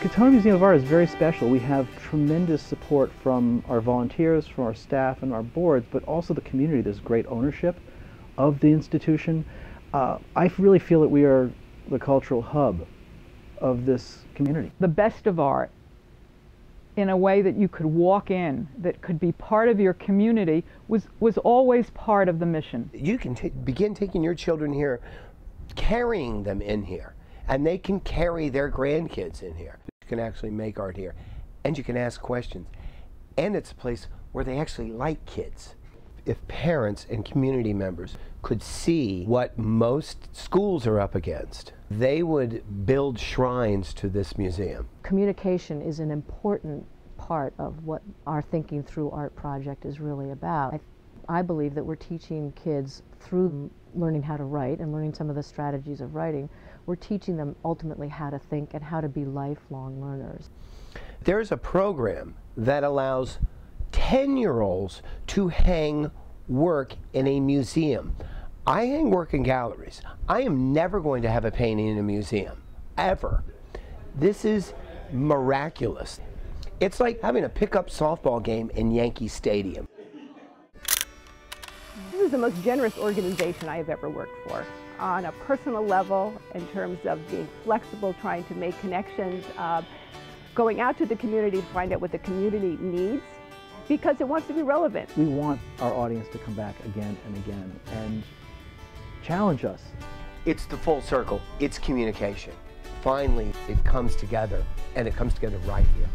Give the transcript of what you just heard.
Katonah Museum of Art is very special. We have tremendous support from our volunteers, from our staff and our boards, but also the community. There's great ownership of the institution. Uh, I really feel that we are the cultural hub of this community. The best of art in a way that you could walk in, that could be part of your community, was, was always part of the mission. You can begin taking your children here, carrying them in here, and they can carry their grandkids in here. Can actually make art here, and you can ask questions. And it's a place where they actually like kids. If parents and community members could see what most schools are up against, they would build shrines to this museum. Communication is an important part of what our Thinking Through Art project is really about. I, I believe that we're teaching kids through learning how to write and learning some of the strategies of writing, we're teaching them ultimately how to think and how to be lifelong learners. There's a program that allows 10 year olds to hang work in a museum. I hang work in galleries. I am never going to have a painting in a museum, ever. This is miraculous. It's like having a pickup softball game in Yankee Stadium. This is the most generous organization I have ever worked for. On a personal level, in terms of being flexible, trying to make connections, uh, going out to the community to find out what the community needs, because it wants to be relevant. We want our audience to come back again and again and challenge us. It's the full circle. It's communication. Finally, it comes together, and it comes together right here.